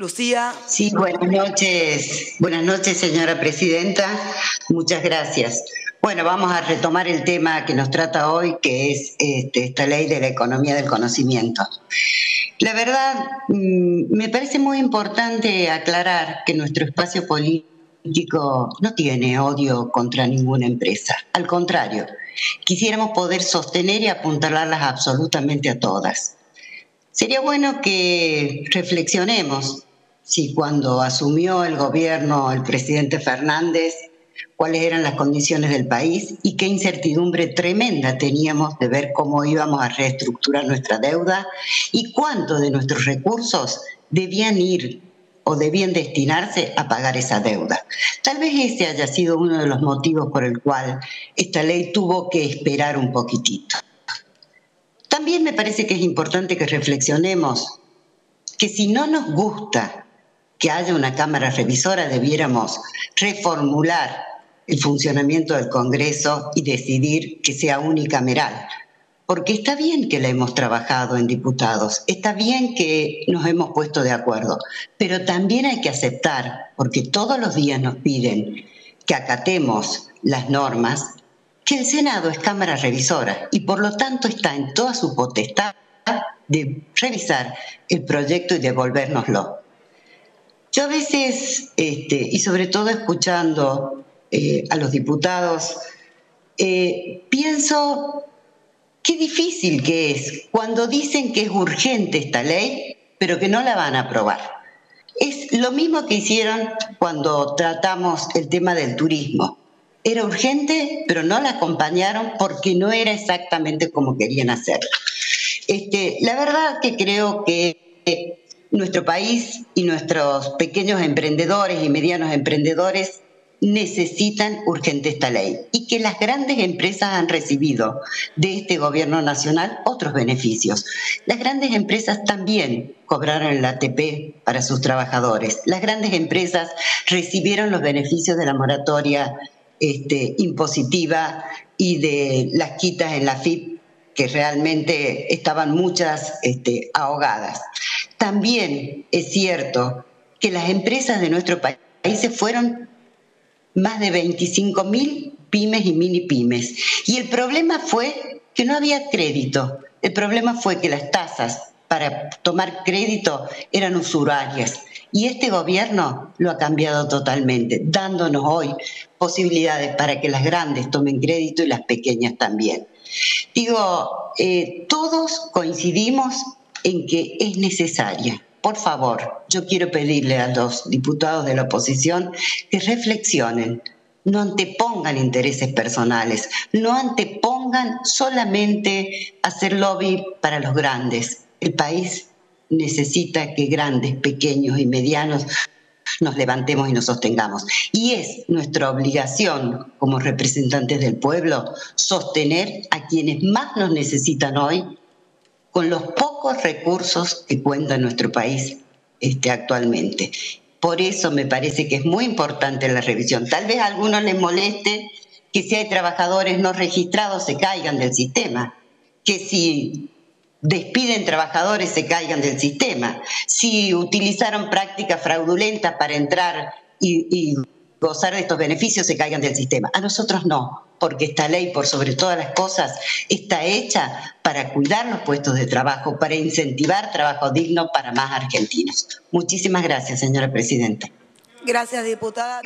Lucía. Sí, buenas noches. Buenas noches, señora presidenta. Muchas gracias. Bueno, vamos a retomar el tema que nos trata hoy, que es este, esta ley de la economía del conocimiento. La verdad, mm, me parece muy importante aclarar que nuestro espacio político no tiene odio contra ninguna empresa. Al contrario, quisiéramos poder sostener y apuntalarlas absolutamente a todas. Sería bueno que reflexionemos si cuando asumió el gobierno el presidente Fernández, cuáles eran las condiciones del país y qué incertidumbre tremenda teníamos de ver cómo íbamos a reestructurar nuestra deuda y cuánto de nuestros recursos debían ir o debían destinarse a pagar esa deuda. Tal vez ese haya sido uno de los motivos por el cual esta ley tuvo que esperar un poquitito. También me parece que es importante que reflexionemos que si no nos gusta que haya una Cámara Revisora, debiéramos reformular el funcionamiento del Congreso y decidir que sea unicameral. Porque está bien que la hemos trabajado en diputados, está bien que nos hemos puesto de acuerdo, pero también hay que aceptar, porque todos los días nos piden que acatemos las normas, que el Senado es Cámara Revisora y por lo tanto está en toda su potestad de revisar el proyecto y devolvérnoslo. Yo a veces, este, y sobre todo escuchando eh, a los diputados, eh, pienso qué difícil que es cuando dicen que es urgente esta ley, pero que no la van a aprobar. Es lo mismo que hicieron cuando tratamos el tema del turismo. Era urgente, pero no la acompañaron porque no era exactamente como querían hacerlo. Este, la verdad que creo que nuestro país y nuestros pequeños emprendedores y medianos emprendedores necesitan urgente esta ley y que las grandes empresas han recibido de este gobierno nacional otros beneficios. Las grandes empresas también cobraron el ATP para sus trabajadores. Las grandes empresas recibieron los beneficios de la moratoria este, impositiva y de las quitas en la FIP, que realmente estaban muchas este, ahogadas. También es cierto que las empresas de nuestro país se fueron más de 25 mil pymes y mini pymes. Y el problema fue que no había crédito. El problema fue que las tasas para tomar crédito eran usurarias. Y este gobierno lo ha cambiado totalmente, dándonos hoy posibilidades para que las grandes tomen crédito y las pequeñas también. Digo, eh, todos coincidimos en que es necesaria. Por favor, yo quiero pedirle a los diputados de la oposición que reflexionen, no antepongan intereses personales, no antepongan solamente hacer lobby para los grandes. El país necesita que grandes, pequeños y medianos nos levantemos y nos sostengamos. Y es nuestra obligación como representantes del pueblo sostener a quienes más nos necesitan hoy con los pocos recursos que cuenta nuestro país este, actualmente. Por eso me parece que es muy importante la revisión. Tal vez a algunos les moleste que si hay trabajadores no registrados se caigan del sistema, que si despiden trabajadores se caigan del sistema, si utilizaron prácticas fraudulentas para entrar y, y gozar de estos beneficios se caigan del sistema. A nosotros no, porque esta ley, por sobre todas las cosas, está hecha para cuidar los puestos de trabajo, para incentivar trabajo digno para más argentinos. Muchísimas gracias, señora presidenta. Gracias, diputada.